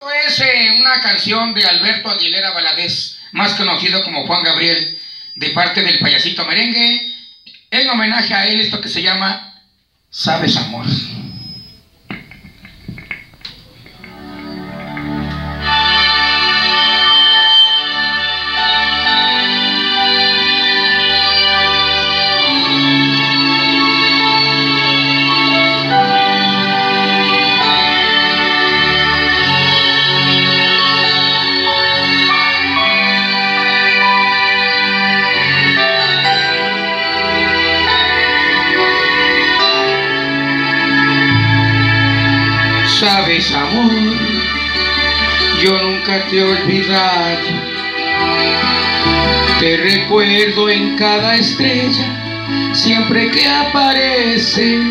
Es eh, una canción de Alberto Aguilera Valadez, más conocido como Juan Gabriel, de parte del payasito merengue, en homenaje a él, esto que se llama Sabes Amor. Sabes, amor, yo nunca te he olvidado. Te recuerdo en cada estrella, siempre que aparece.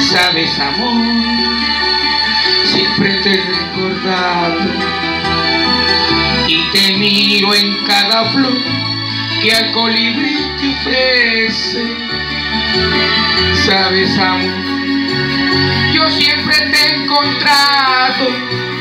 Sabes, amor, siempre te he recordado. Y te miro en cada flor que al colibrí te ofrece. Sabes, amor siempre te he encontrado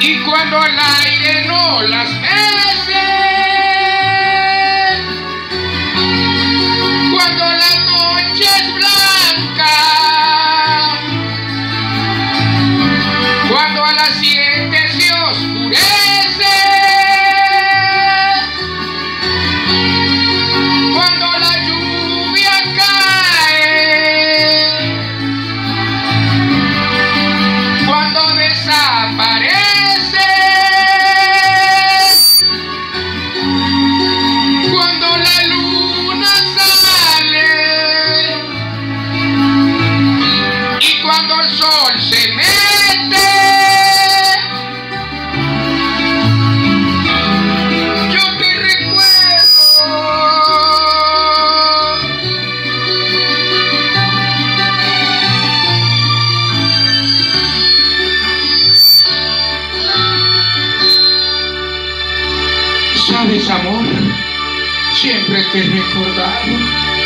y cuando al aire no las amor siempre te recordaré.